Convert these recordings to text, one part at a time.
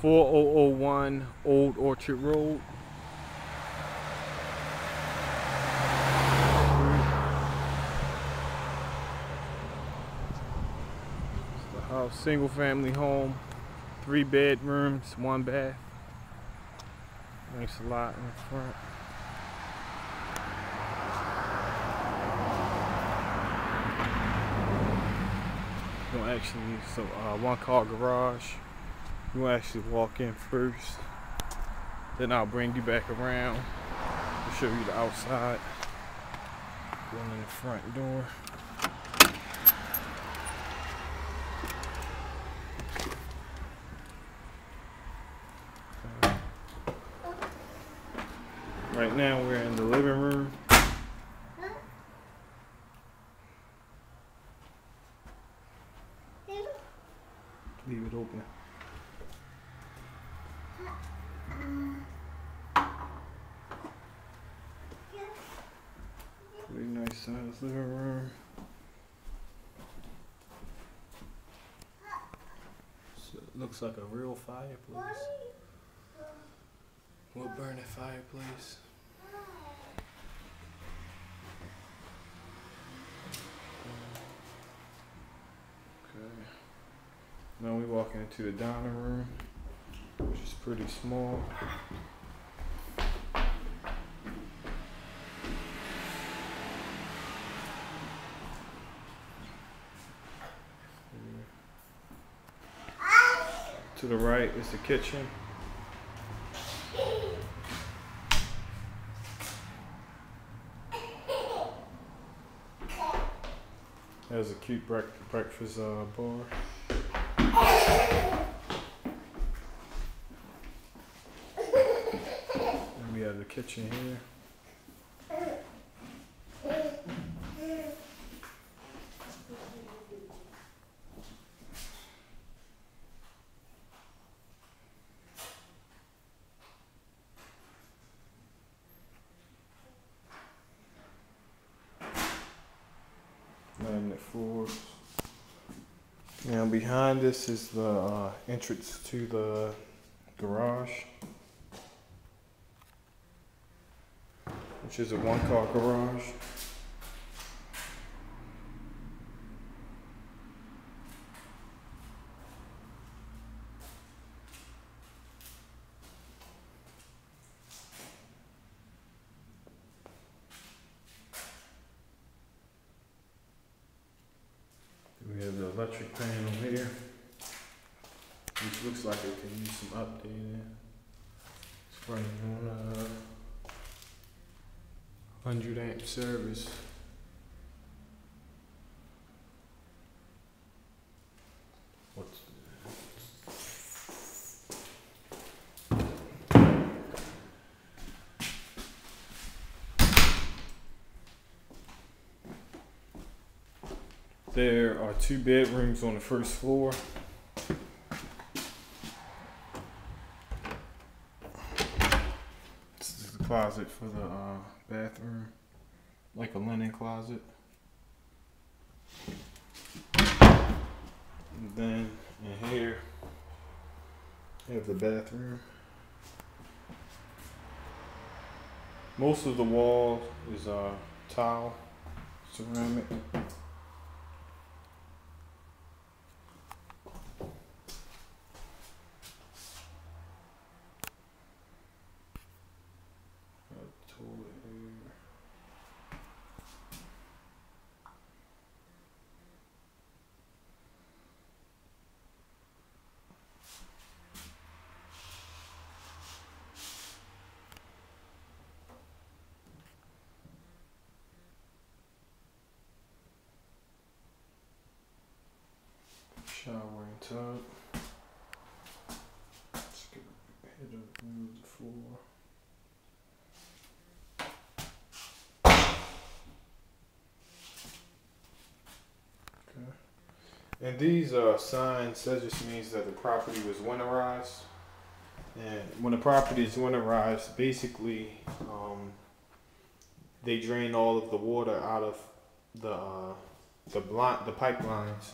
4001 Old Orchard Road. House, single family home, three bedrooms, one bath. Nice lot in the front. Actually so uh, one car garage. You actually walk in first. Then I'll bring you back around to show you the outside. Going in the front door. Right now we're in the living room. So looks like a real fireplace. We'll burn a fireplace. Okay. Now we walk into the dining room, which is pretty small. To the right is the kitchen. Has a cute breakfast uh, bar. We have the kitchen here. Floors. Now behind this is the uh, entrance to the garage, which is a one-car garage. Have the electric panel here, which looks like it can use some updating. It's running on a hundred amp service. There are two bedrooms on the first floor. This is the closet for the uh, bathroom, like a linen closet. And then in here, you have the bathroom. Most of the wall is uh, tile, ceramic. Got a toilet here. Shower tub. Let's get ahead of the floor. Okay. And these uh, signs, that just means that the property was winterized. And when the property is winterized, basically, um, they drain all of the water out of the uh, the blind, the pipelines,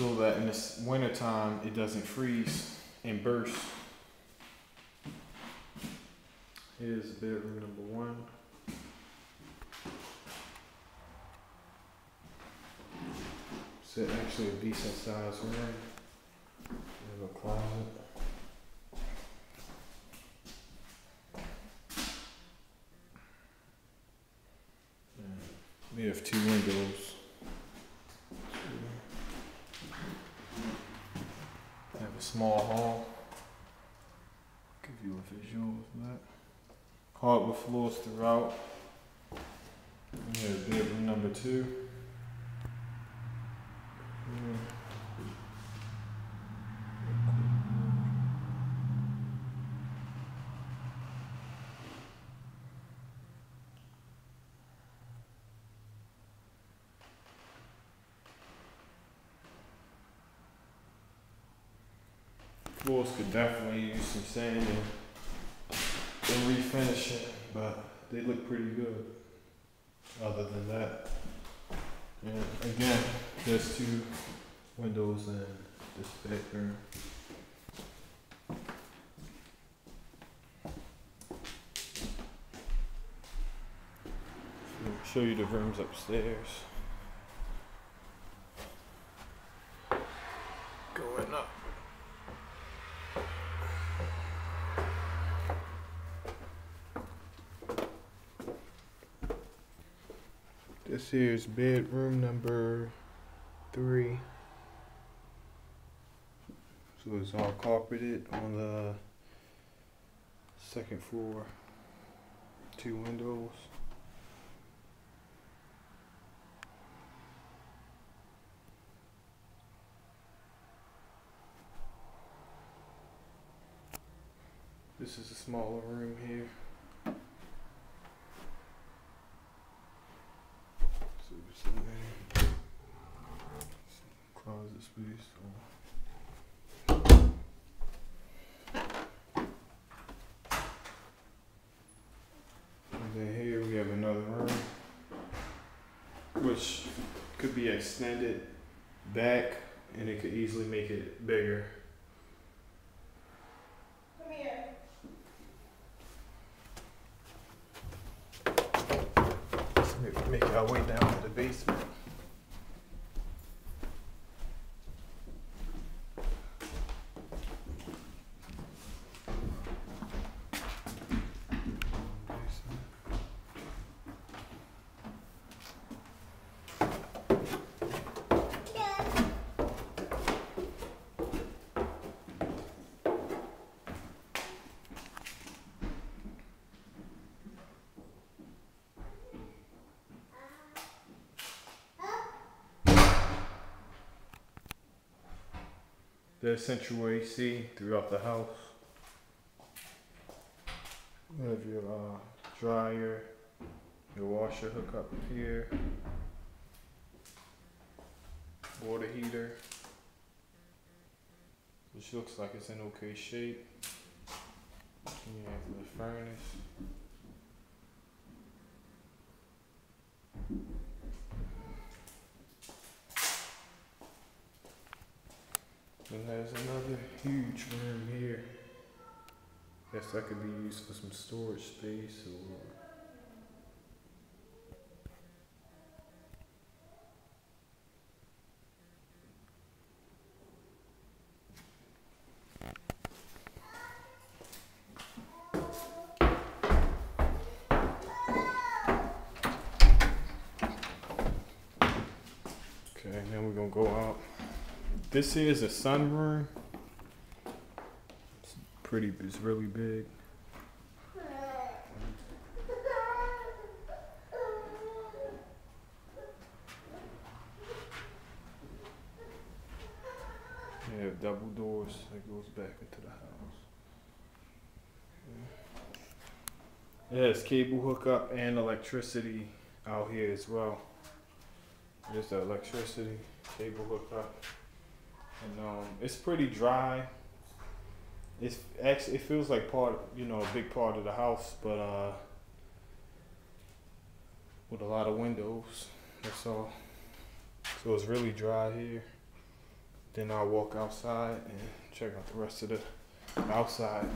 so that in the wintertime it doesn't freeze and burst. Here's bedroom number one. It's actually a decent sized room. There's a closet. And We have two windows. Have a small hall. Give you a visual of that. Hardwood floors throughout. We bedroom number two. Floors could definitely use some sanding and refinishing, but they look pretty good. Other than that, and again, there's two windows in this bedroom. Show you the rooms upstairs. Going up. This here is bedroom number three. So it's all carpeted on the second floor. Two windows. This is a smaller room here. So it's in there. Closet space. And then here we have another room, which could be extended back, and it could easily make it bigger. Come here. Make- Make our way down to the central AC throughout the house. You have your uh, dryer, your washer hook up here, water heater, which looks like it's in okay shape. You have the furnace. And there's another huge room here. Guess that could be used for some storage space or. Okay, now we're gonna go out. This is a sunroom. Pretty, it's really big. You have double doors that goes back into the house. It has cable hookup and electricity out here as well. There's the electricity, cable hookup. And um, it's pretty dry. It's actually it feels like part, you know, a big part of the house, but uh, with a lot of windows. That's all. So it's really dry here. Then I'll walk outside and check out the rest of the outside.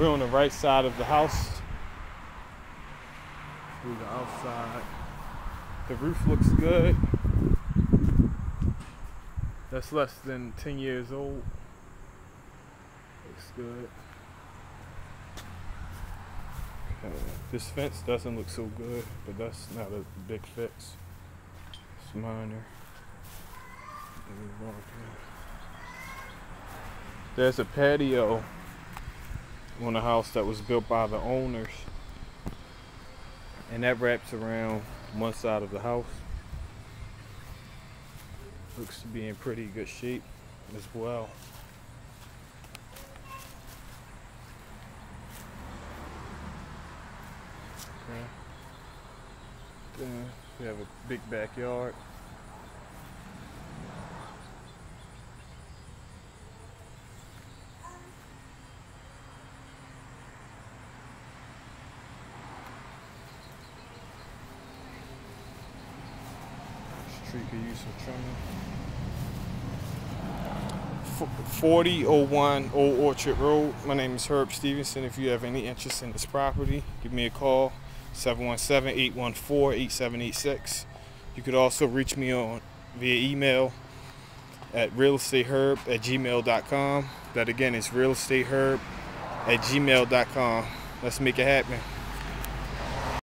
We're on the right side of the house. Through the outside. The roof looks good. That's less than 10 years old. Looks good. Uh, this fence doesn't look so good, but that's not a big fence. It's minor. There's a patio on a house that was built by the owners, and that wraps around one side of the house. Looks to be in pretty good shape as well. Okay. Then we have a big backyard. Trimming. 4001 Old Orchard Road. My name is Herb Stevenson. If you have any interest in this property, give me a call 717 814 8786. You could also reach me on via email at realestateherb at gmail.com. That again is realestateherb at gmail.com. Let's make it happen.